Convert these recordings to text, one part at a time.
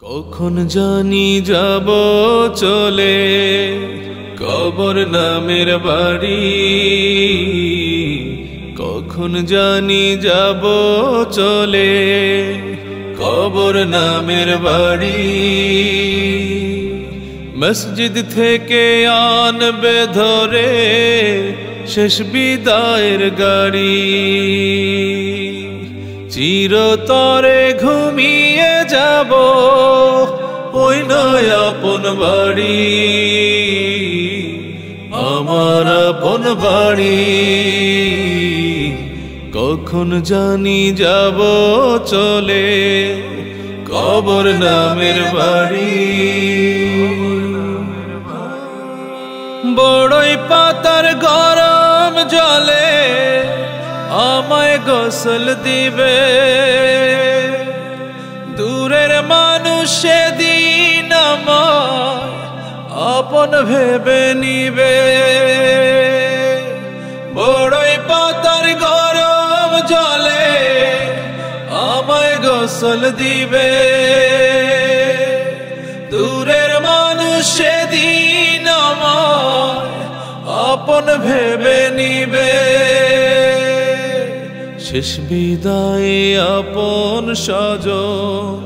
কখন জানি যাব চলে? কবর নামের বাড়ি। কখন জানি যাব চলে? কবর নামের বাড়ি। মসজিদ থেকে আনবে ধরে শেষ বিদায়ের গাড়ি। চিরতরে ঘুমিয়ে যাব, ওই নয় আপন বাড়ি। আমার আপন বাড়ি। কখন জানি যাব চলে, কবর নামের বাড়ি। বড়ই পাতার গরম গোসল দিবে। দূরের মানুষ দিন আপন ভেবে নিবে। বড়ই পাতার গরম জলে আমায় গোসল দিবে। দূরের মানুষ দিন আপন ভেবে নিবে। শেষ বিদায়ে আপন স্বজন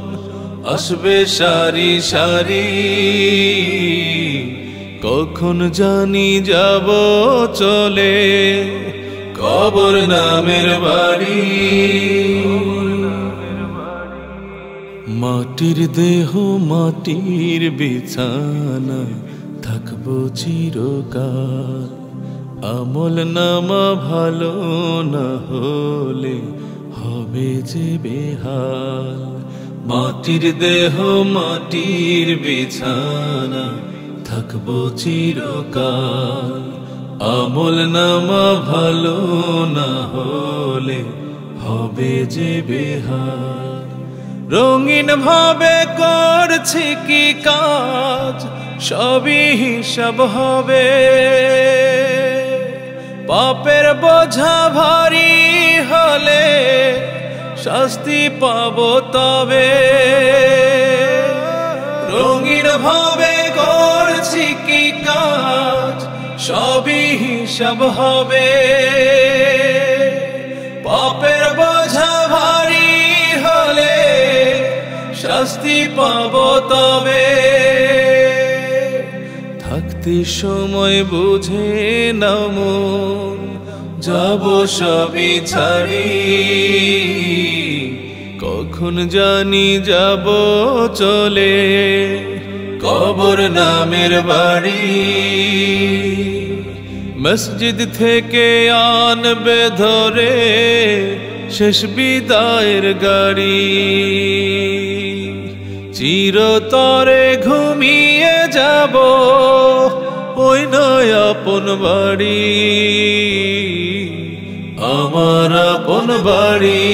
আসবে সারি সারি। কখন জানি যাব চলে, কবর নামের বাড়ি। মাটির দেহ, মাটির বিছানা থাকব চিরকাল। আমল নামা ভালো না হলে হবে যে বেহাল। মাটির দেহ, মাটির বিছানা, থাকব চিরকাল। আমল নামা ভালো না হলে হবে যে বেহাল। রঙিন ভাবে করছি কি কাজ, সবই হিসাব হবে। পাপের বোঝা ভারী হলে শাস্তি পাব তবে। রঙিন ভাবে করছি কি কাজ, সবই হিসাব হবে। পাপের বোঝা ভারী হলে শাস্তি পাব তবে। থাকতে সময় বুঝে নামন যাব সবই ছাড়ি। কখন জানি যাব চলে। কবর নামের বাড়ি। মসজিদ থেকে আনবে ধরে শেষ বিদায়ের গাড়ি। চিরতরে ঘুমিয়ে যাব, ওই নয় আপন বাড়ি। আমার আপন বাড়ি।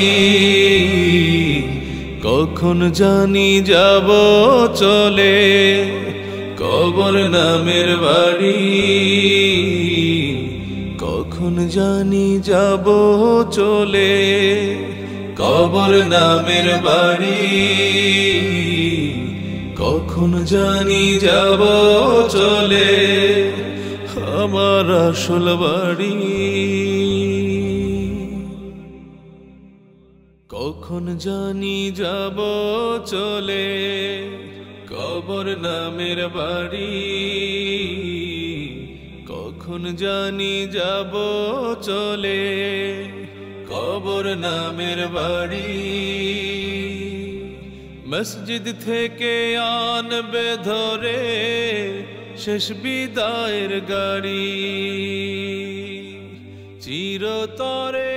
কখন জানি যাব চলে, কবর নামের বাড়ি। কখন জানি যাব চলে কবর নামের বাড়ি। কখন জানি যাব চলে আমার আসল বাড়ি। কখন জানি যাব চলে কবর নামের বাড়ি। কখন জানি যাব চলে কবর নামের বাড়ি। মসজিদ থেকে আনবে ধরে শেষ বিদায়ের গাড়ি। চিরতরে